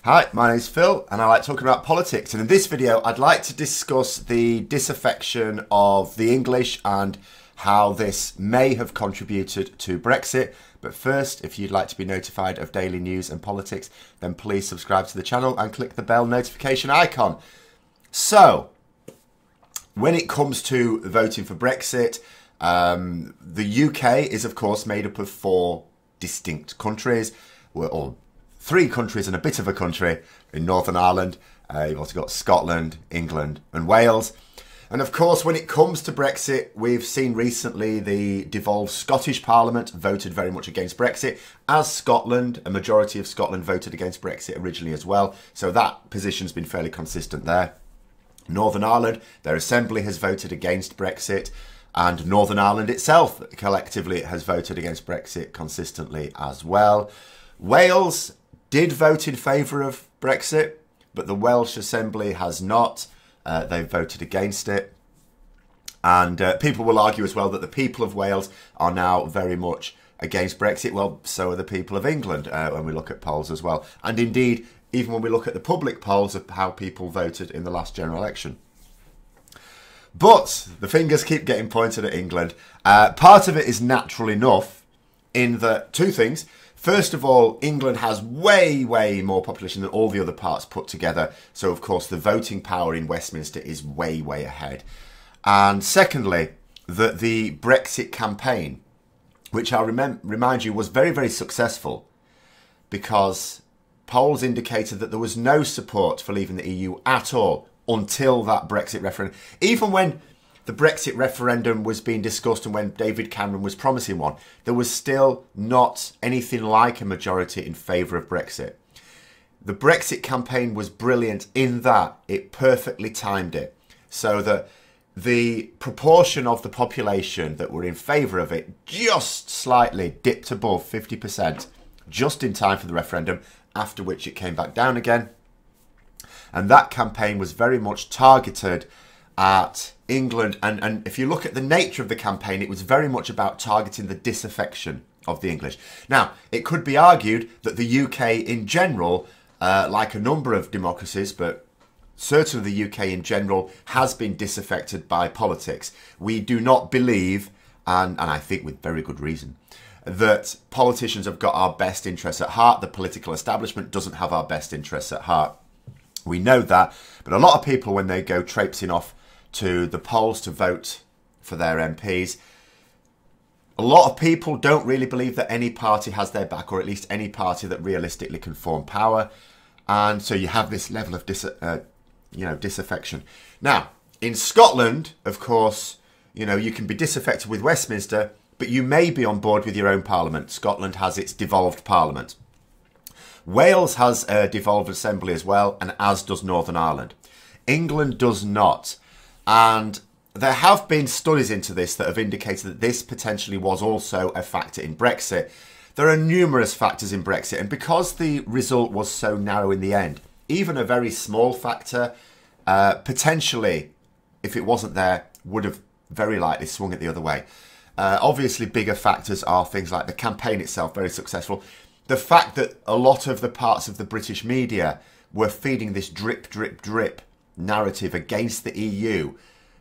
Hi, my name's Phil and I like talking about politics and in this video I'd like to discuss the disaffection of the English and how this may have contributed to Brexit. But first, if you'd like to be notified of daily news and politics, then please subscribe to the channel and click the bell notification icon. So, when it comes to voting for Brexit, um, the UK is of course made up of four distinct countries, or three countries and a bit of a country in Northern Ireland. Uh, you've also got Scotland, England, and Wales. And of course, when it comes to Brexit, we've seen recently the devolved Scottish Parliament voted very much against Brexit, as Scotland, a majority of Scotland voted against Brexit originally as well. So that position's been fairly consistent there. Northern Ireland, their assembly has voted against Brexit, and Northern Ireland itself collectively has voted against Brexit consistently as well. Wales did vote in favour of Brexit, but the Welsh Assembly has not. Uh, they've voted against it. And uh, people will argue as well that the people of Wales are now very much against Brexit. Well, so are the people of England uh, when we look at polls as well. And indeed, even when we look at the public polls of how people voted in the last general election. But the fingers keep getting pointed at England. Uh, part of it is natural enough in that two things. First of all, England has way, way more population than all the other parts put together. So, of course, the voting power in Westminster is way, way ahead. And secondly, that the Brexit campaign, which I rem- remind you was very, very successful because polls indicated that there was no support for leaving the EU at all until that Brexit referendum. Even when the Brexit referendum was being discussed and when David Cameron was promising one, there was still not anything like a majority in favour of Brexit. The Brexit campaign was brilliant in that it perfectly timed it so that the proportion of the population that were in favour of it just slightly dipped above 50%, just in time for the referendum, after which it came back down again. And that campaign was very much targeted at England. And, and if you look at the nature of the campaign, it was very much about targeting the disaffection of the English. Now, it could be argued that the UK in general, uh, like a number of democracies, but certainly the UK in general, has been disaffected by politics. We do not believe, and, and I think with very good reason, that politicians have got our best interests at heart. The political establishment doesn't have our best interests at heart. We know that, but a lot of people, when they go traipsing off to the polls to vote for their MPs. A lot of people don't really believe that any party has their back, or at least any party that realistically can form power. And so you have this level of dis- uh, you know, disaffection. Now, in Scotland, of course, you know, you can be disaffected with Westminster, but you may be on board with your own parliament. Scotland has its devolved parliament. Wales has a devolved assembly as well, and as does Northern Ireland. England does not. And there have been studies into this that have indicated that this potentially was also a factor in Brexit. There are numerous factors in Brexit, and because the result was so narrow in the end, even a very small factor, uh, potentially, if it wasn't there, would have very likely swung it the other way. Uh, obviously, bigger factors are things like the campaign itself, very successful. The fact that a lot of the parts of the British media were feeding this drip, drip, drip narrative against the EU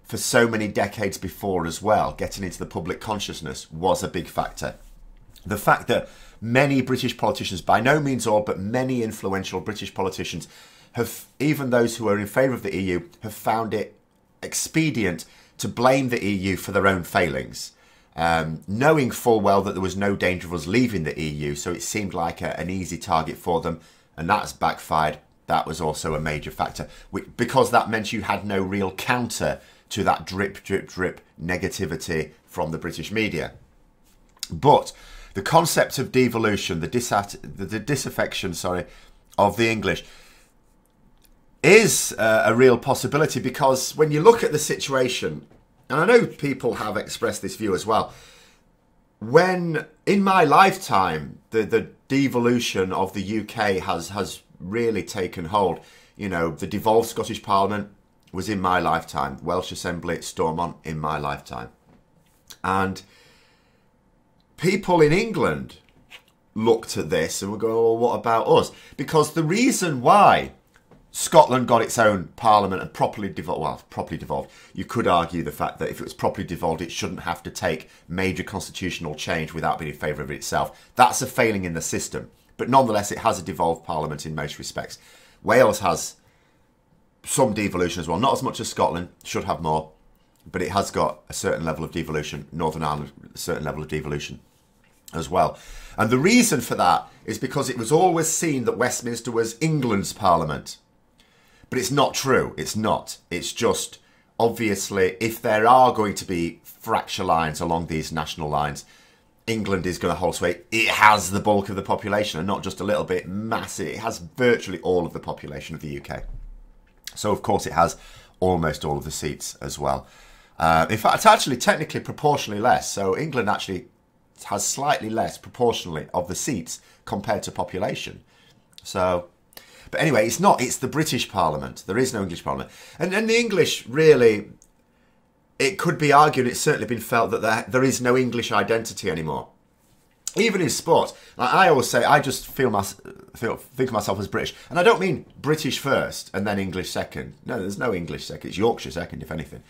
for so many decades before as well, getting into the public consciousness was a big factor. The fact that many British politicians, by no means all, but many influential British politicians, have, even those who are in favour of the EU, have found it expedient to blame the EU for their own failings. Um, knowing full well that there was no danger of us leaving the EU, so it seemed like a, an easy target for them, and that's backfired that was also a major factor because that meant you had no real counter to that drip, drip, drip negativity from the British media. But the concept of devolution, the, disat- the, the disaffection, sorry, of the English is uh, a real possibility because when you look at the situation, and I know people have expressed this view as well, when in my lifetime the, the devolution of the UK has has really taken hold. You know, the devolved Scottish Parliament was in my lifetime, Welsh Assembly, at Stormont in my lifetime. And people in England looked at this and we're going, well, what about us? Because the reason why Scotland got its own parliament and properly devolved, well, properly devolved, you could argue the fact that if it was properly devolved, it shouldn't have to take major constitutional change without being in favour of it itself. That's a failing in the system. But nonetheless, it has a devolved parliament in most respects. Wales has some devolution as well, not as much as Scotland, should have more, but it has got a certain level of devolution. Northern Ireland, a certain level of devolution as well. And the reason for that is because it was always seen that Westminster was England's parliament. But it's not true. It's not. It's just obviously if there are going to be fracture lines along these national lines, England is going to hold sway. It has the bulk of the population and not just a little bit, massive. It has virtually all of the population of the UK. So, of course, it has almost all of the seats as well. Uh, in fact, it's actually, technically, proportionally less. So, England actually has slightly less proportionally of the seats compared to population. So, but anyway, it's not. It's the British Parliament. There is no English Parliament, and and the English really. It could be argued. It's certainly been felt that there, there is no English identity anymore. Even in sport, like I always say, I just feel, my, feel think of myself as British, and I don't mean British first and then English second. No, there's no English second. It's Yorkshire second, if anything.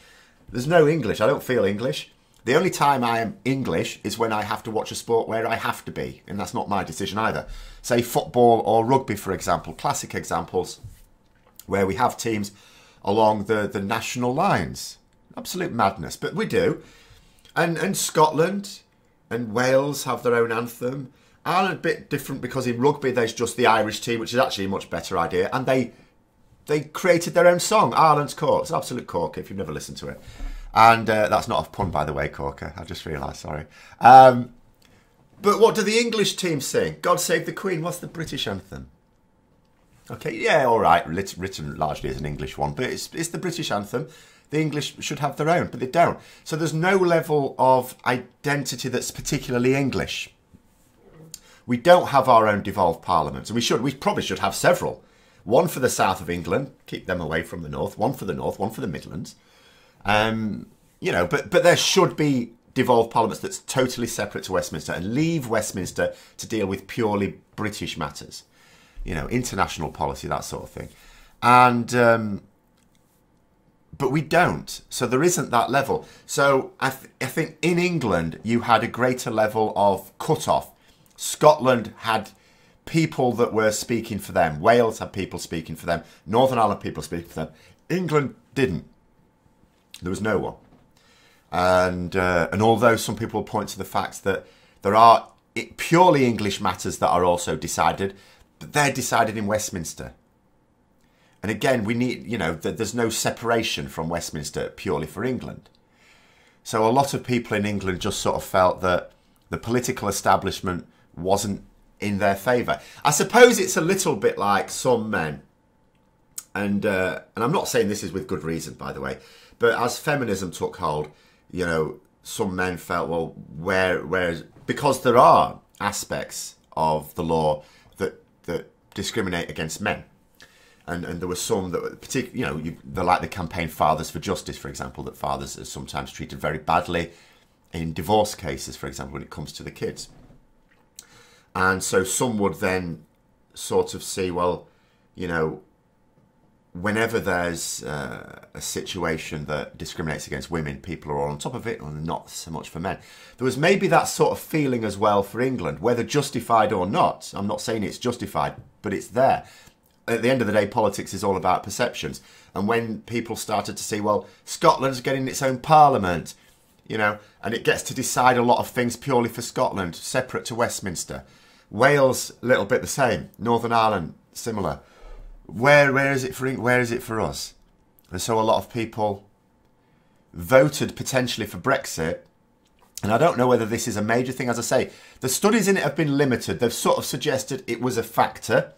There's no English. I don't feel English. The only time I am English is when I have to watch a sport where I have to be, and that's not my decision either. Say football or rugby, for example, classic examples where we have teams along the, the national lines. Absolute madness, but we do. And and Scotland and Wales have their own anthem. Ireland a bit different because in rugby there's just the Irish team, which is actually a much better idea, and they they created their own song, Ireland's Call. It's absolute cork if you've never listened to it. And uh, that's not a pun, by the way, Corker. I just realised, sorry. Um, but what do the English team sing? God Save the Queen. What's the British anthem? Okay, yeah, all right, written largely as an English one, but it's, it's the British anthem. The English should have their own, but they don't. So there's no level of identity that's particularly English. We don't have our own devolved parliaments, and we should. We probably should have several. One for the south of England, keep them away from the north. One for the north, one for the Midlands. Um, you know, but but there should be devolved parliaments that's totally separate to Westminster and leave Westminster to deal with purely British matters, you know, international policy, that sort of thing. And um, but we don't. So there isn't that level. So I, th- I think in England you had a greater level of cut off. Scotland had people that were speaking for them. Wales had people speaking for them. Northern Ireland people speaking for them. England didn't. There was no one. And uh, and although some people point to the fact that there are purely English matters that are also decided, but they're decided in Westminster. And again, we need, you know, there's no separation from Westminster purely for England. So a lot of people in England just sort of felt that the political establishment wasn't in their favour. I suppose it's a little bit like some men, and uh, and I'm not saying this is with good reason, by the way, but as feminism took hold, you know, some men felt, well, where, where, because there are aspects of the law that that discriminate against men. And, and there were some that, particularly, you know, you, they're like the campaign Fathers for Justice, for example, that fathers are sometimes treated very badly in divorce cases, for example, when it comes to the kids. And so some would then sort of see, well, you know, whenever there's uh, a situation that discriminates against women, people are all on top of it, and not so much for men. There was maybe that sort of feeling as well for England, whether justified or not. I'm not saying it's justified, but it's there. At the end of the day, politics is all about perceptions. And when people started to see, well, Scotland's getting its own parliament, you know, and it gets to decide a lot of things purely for Scotland, separate to Westminster. Wales, a little bit the same. Northern Ireland, similar where where is it for where is it for us? And so a lot of people voted potentially for Brexit. And I don't know whether this is a major thing. As I say, the studies in it have been limited. They've sort of suggested it was a factor.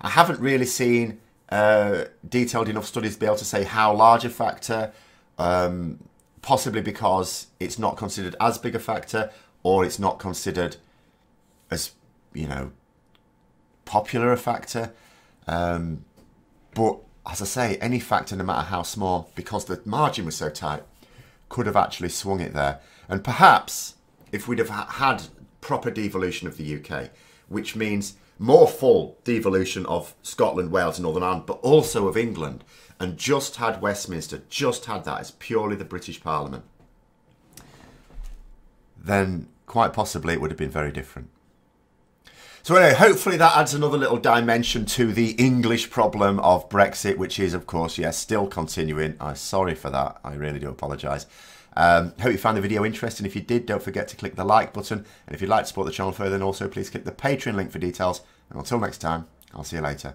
I haven't really seen uh, detailed enough studies to be able to say how large a factor, um, possibly because it's not considered as big a factor or it's not considered as, you know, popular a factor. Um, but as I say, any factor, no matter how small, because the margin was so tight, could have actually swung it there. And perhaps if we'd have had proper devolution of the UK, which means more full devolution of Scotland, Wales, and Northern Ireland, but also of England, and just had Westminster, just had that as purely the British Parliament, then quite possibly it would have been very different. So anyway, hopefully that adds another little dimension to the English problem of Brexit, which is, of course, yes, still continuing. I'm sorry for that. I really do apologise. Um, hope you found the video interesting. If you did, don't forget to click the like button. And if you'd like to support the channel further, then also please click the Patreon link for details. And until next time, I'll see you later.